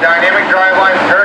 dynamic drive line.